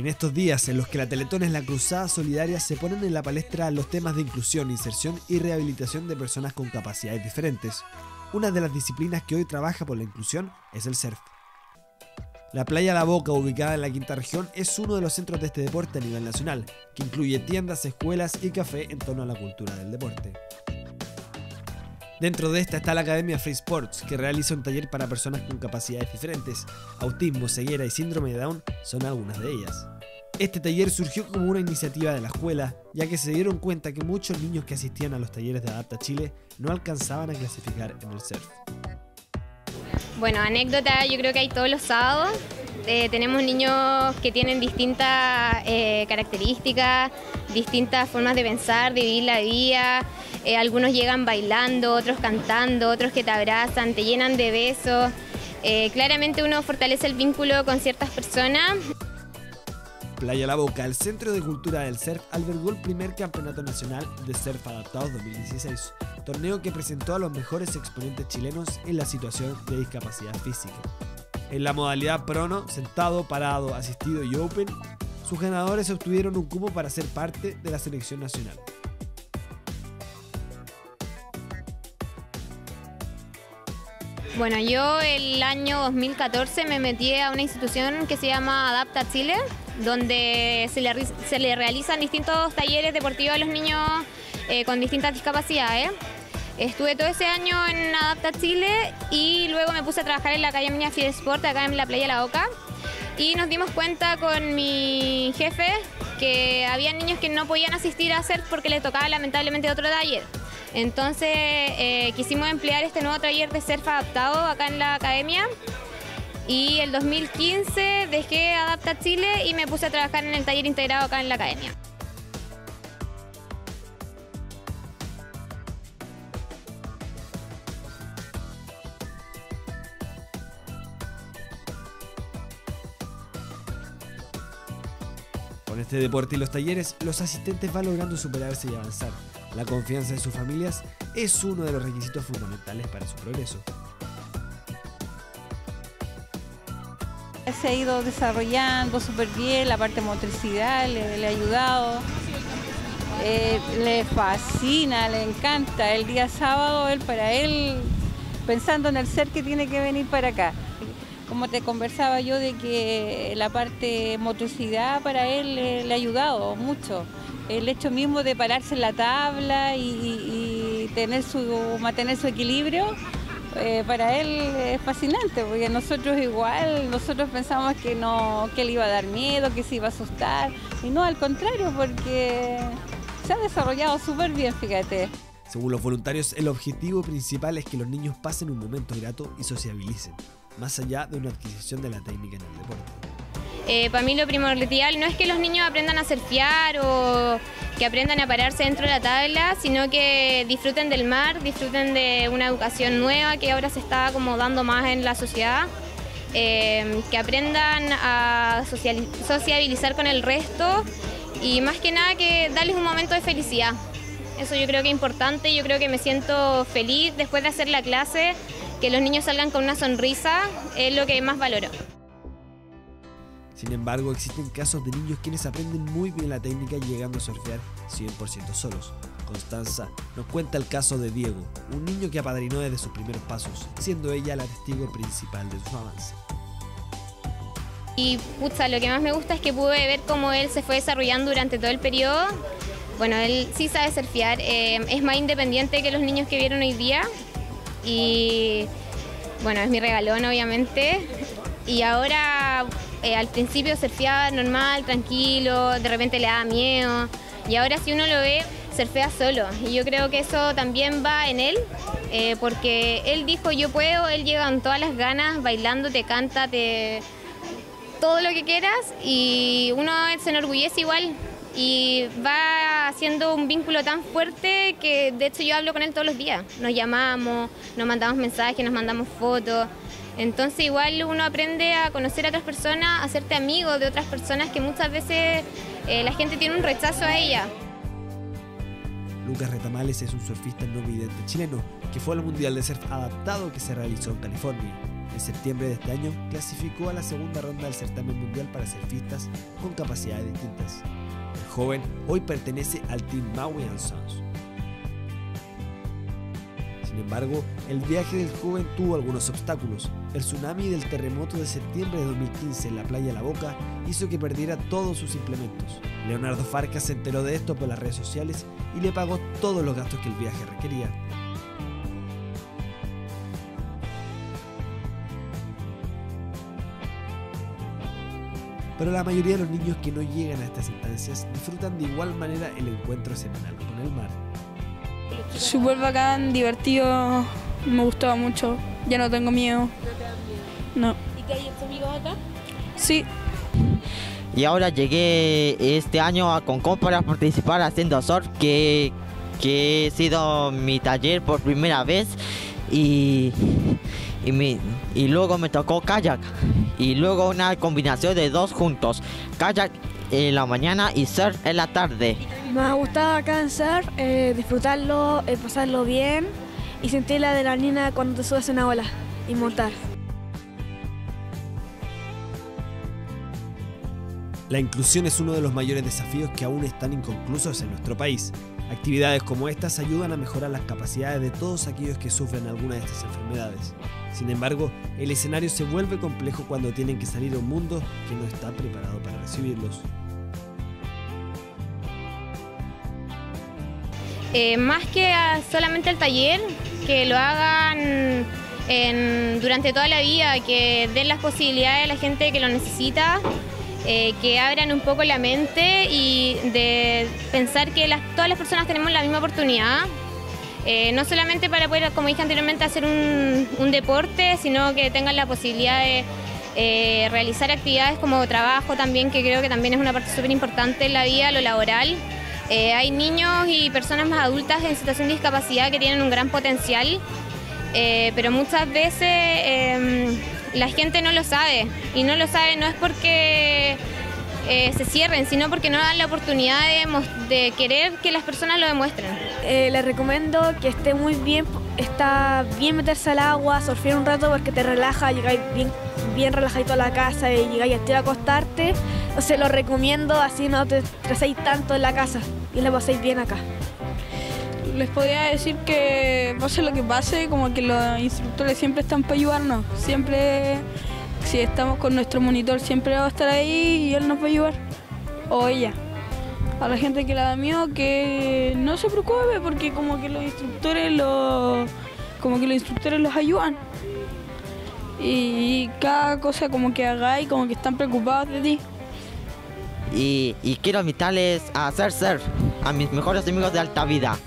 En estos días en los que la Teletón es la cruzada solidaria se ponen en la palestra los temas de inclusión, inserción y rehabilitación de personas con capacidades diferentes. Una de las disciplinas que hoy trabaja por la inclusión es el surf. La playa La Boca, ubicada en la quinta región, es uno de los centros de este deporte a nivel nacional, que incluye tiendas, escuelas y café en torno a la cultura del deporte. Dentro de esta está la Academia Free Sports, que realiza un taller para personas con capacidades diferentes. Autismo, ceguera y síndrome de Down son algunas de ellas. Este taller surgió como una iniciativa de la escuela, ya que se dieron cuenta que muchos niños que asistían a los talleres de Adapta Chile no alcanzaban a clasificar en el surf. Bueno, anécdota yo creo que hay todos los sábados. Eh, tenemos niños que tienen distintas eh, características, distintas formas de pensar, de vivir la vida. Eh, algunos llegan bailando, otros cantando, otros que te abrazan, te llenan de besos. claramente uno fortalece el vínculo con ciertas personas. Playa La Boca, el Centro de Cultura del Surf, albergó el primer Campeonato Nacional de Surf Adaptado 2016, torneo que presentó a los mejores exponentes chilenos en la situación de discapacidad física. En la modalidad prono, sentado, parado, asistido y open, sus ganadores obtuvieron un cupo para ser parte de la selección nacional. Bueno, yo el año 2014 me metí a una institución que se llama Adapta Chile, donde se le, realizan distintos talleres deportivos a los niños eh, con distintas discapacidades. Estuve todo ese año en Adapta Chile y luego me puse a trabajar en la Academia Fiel Sport acá en la Playa La Oca y nos dimos cuenta con mi jefe que había niños que no podían asistir a hacer porque les tocaba lamentablemente otro taller. Entonces eh, quisimos emplear este nuevo taller de surf adaptado acá en la academia y el 2015 dejé Adapta Chile y me puse a trabajar en el taller integrado acá en la academia. Con este deporte y los talleres, los asistentes van logrando superarse y avanzar. La confianza en sus familias es uno de los requisitos fundamentales para su progreso. Se ha ido desarrollando súper bien, la parte de motricidad le, ha ayudado. Eh, le fascina, le encanta. El día sábado, él para él, pensando en el ser que tiene que venir para acá como te conversaba yo, de que la parte motricidad para él le, ha ayudado mucho. El hecho mismo de pararse en la tabla y, tener su, mantener su equilibrio, eh, para él es fascinante, porque nosotros igual, nosotros pensamos que, no, que le iba a dar miedo, que se iba a asustar, y no, al contrario, porque se ha desarrollado súper bien, fíjate. Según los voluntarios, el objetivo principal es que los niños pasen un momento grato y sociabilicen más allá de una adquisición de la técnica en el deporte. Eh, para mí lo primordial no es que los niños aprendan a surfear o que aprendan a pararse dentro de la tabla, sino que disfruten del mar, disfruten de una educación nueva que ahora se está como dando más en la sociedad, eh, que aprendan a sociabilizar con el resto y más que nada que darles un momento de felicidad. Eso yo creo que es importante, yo creo que me siento feliz después de hacer la clase que los niños salgan con una sonrisa es lo que más valoro. Sin embargo, existen casos de niños quienes aprenden muy bien la técnica llegando a surfear 100% solos. Constanza nos cuenta el caso de Diego, un niño que apadrinó desde sus primeros pasos, siendo ella la testigo principal de su avance. Y pucha, lo que más me gusta es que pude ver cómo él se fue desarrollando durante todo el periodo. Bueno, él sí sabe surfear, eh, es más independiente que los niños que vieron hoy día, y bueno, es mi regalón obviamente. Y ahora eh, al principio surfeaba normal, tranquilo, de repente le daba miedo y ahora si uno lo ve, surfea solo. Y yo creo que eso también va en él, eh, porque él dijo yo puedo, él llega con todas las ganas, bailando, te canta, te todo lo que quieras y uno se enorgullece igual y va haciendo un vínculo tan fuerte que de hecho yo hablo con él todos los días. Nos llamamos, nos mandamos mensajes, nos mandamos fotos. Entonces igual uno aprende a conocer a otras personas, a hacerte amigo de otras personas que muchas veces eh, la gente tiene un rechazo a ella. Lucas Retamales es un surfista no vidente chileno que fue al Mundial de Surf Adaptado que se realizó en California. en septiembre de este año, clasificó a la segunda ronda del certamen mundial para surfistas con capacidades distintas. Hoy pertenece al Team Maui Sons. Sin embargo, el viaje del joven tuvo algunos obstáculos. El tsunami del terremoto de septiembre de 2015 en la playa La Boca hizo que perdiera todos sus implementos. Leonardo Farca se enteró de esto por las redes sociales y le pagó todos los gastos que el viaje requería. Pero la mayoría de los niños que no llegan a estas instancias disfrutan de igual manera el encuentro semanal con el mar. Súper bacán, divertido, me gustaba mucho, ya no tengo miedo. No. ¿Y qué hay hecho amigos acá? Sí, y ahora llegué este año a Concón para participar haciendo surf que, que he sido mi taller por primera vez y, y, mi- y luego me tocó kayak y luego una combinación de dos juntos kayak en la mañana y surf en la tarde Me ha gustado acá en surf, eh, disfrutarlo, eh, pasarlo bien y sentir la adrenalina cuando te subes a una ola y montar. La inclusión es uno de los mayores desafíos que aún están inconclusos en nuestro país. Actividades como estas ayudan a mejorar las capacidades de todos aquellos que sufren alguna de estas enfermedades. Sin embargo, el escenario se vuelve complejo cuando tienen que salir a un mundo que no está preparado para recibirlos. Eh, más que solamente el taller, que lo hagan durante toda la vida, que den las posibilidades a la gente que lo necesita, eh, que abran un poco la mente y de pensar que todas las personas tenemos la misma oportunidad. Eh, no solamente para poder, como dije anteriormente, hacer un, deporte, sino que tengan la posibilidad de eh, realizar actividades como trabajo también, que creo que también es una parte súper importante en la vida, lo laboral. Eh, hay niños y personas más adultas en situación de discapacidad que tienen un gran potencial, pero muchas veces eh, la gente no lo sabe. Y no lo sabe no es porque se cierren, sino porque no dan la oportunidad de querer que las personas lo demuestren. Eh, les recomiendo que esté muy bien, está bien meterse al agua, surfear un rato porque te relaja, llegáis bien, bien relajadito a la casa y llegáis a a acostarte. O sea, lo recomiendo, así no te estreséis tanto en la casa y la paséis bien acá. les podría decir que pase lo que pase, como que los instructores siempre están para ayudarnos. Siempre, si estamos con nuestro monitor, siempre va a estar ahí y él nos va a ayudar. O ella. A la gente que la da miedo, que no se preocupe, porque como que los instructores los, como que los instructores los ayudan. Y cada cosa como que hagáis, como que están preocupados de ti. y, y quiero invitarles a hacer surf a mis mejores amigos de alta vida